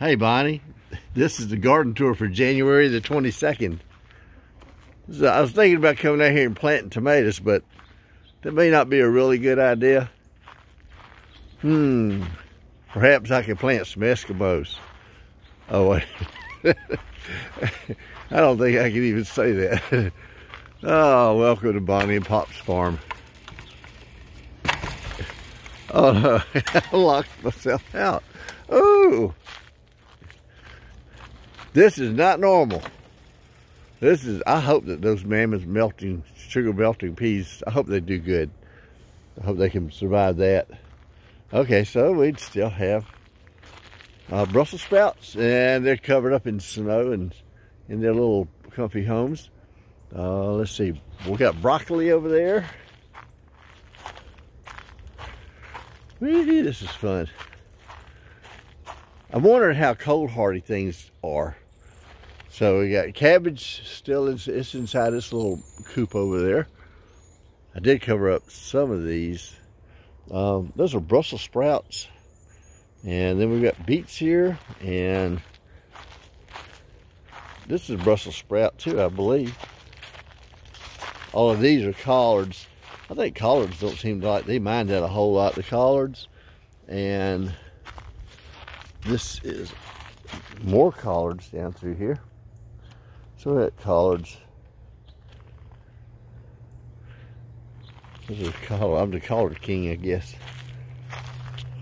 Hey, Bonnie. This is the garden tour for January the 22nd. So I was thinking about coming out here and planting tomatoes, but that may not be a really good idea. Hmm. Perhaps I could plant some Eskimos. Oh, wait. I don't think I can even say that. oh, welcome to Bonnie and Pop's farm. Oh, no. I locked myself out. Oh. This is not normal. This is, I hope that those mammoth melting, sugar melting peas, I hope they do good. I hope they can survive that. Okay, so we'd still have uh, Brussels sprouts, and they're covered up in snow and in their little comfy homes. Uh, let's see, we got broccoli over there. This is fun. I'm wondering how cold hardy things are. So we got cabbage still, in, it's inside this little coop over there. I did cover up some of these. Um, those are Brussels sprouts. And then we've got beets here. And this is Brussels sprout too, I believe. All of these are collards. I think collards don't seem to like they mind that a whole lot. The collards. And this is more collards down through here. So we got collards. This is collard. I'm the collard king, I guess.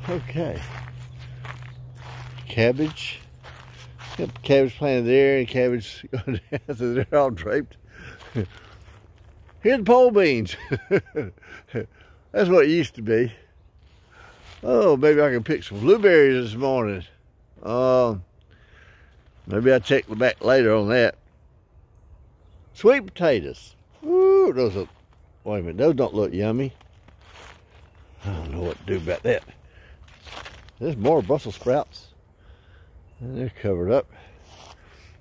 Okay. Cabbage. Got cabbage planted there and cabbage going down so they're all draped. Here's the pole beans. That's what it used to be. Oh, maybe I can pick some blueberries this morning. Um, maybe I'll check back later on that. Sweet potatoes. Ooh, those look, wait a minute, those don't look yummy. I don't know what to do about that. There's more Brussels sprouts. And they're covered up.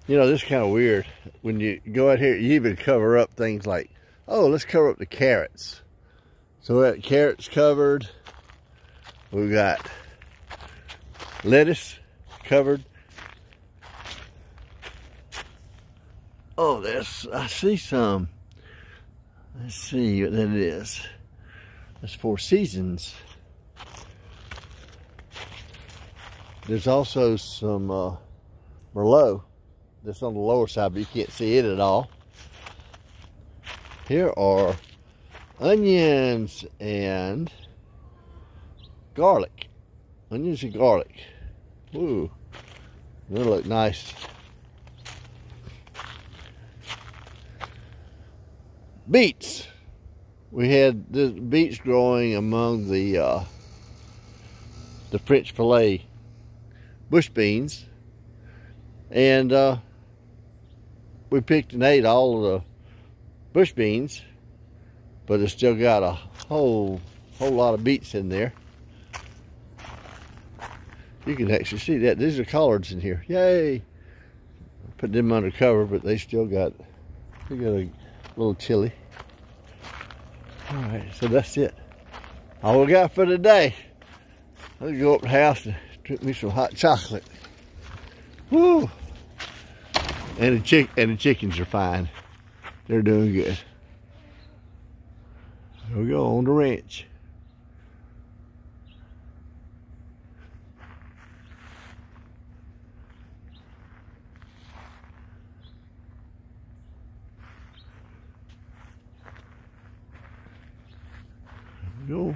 You know, this is kind of weird. When you go out here, you even cover up things like, oh, let's cover up the carrots. So we got carrots covered. We've got lettuce covered. Oh, there's, I see some. Let's see what that is. That's Four Seasons. There's also some uh, Merlot that's on the lower side, but you can't see it at all. Here are onions and garlic. Onions and garlic. Ooh, they look nice. Beets. We had the beets growing among the uh, the French fillet bush beans, and uh, we picked and ate all of the bush beans, but it's still got a whole whole lot of beets in there. You can actually see that. These are collards in here. Yay! Put them under cover, but they still got they got a little chilly. All right, so that's it. All we got for today. Let's go up to the house and drink me some hot chocolate. Woo! And the chick and the chickens are fine. They're doing good. We go on the ranch. Go.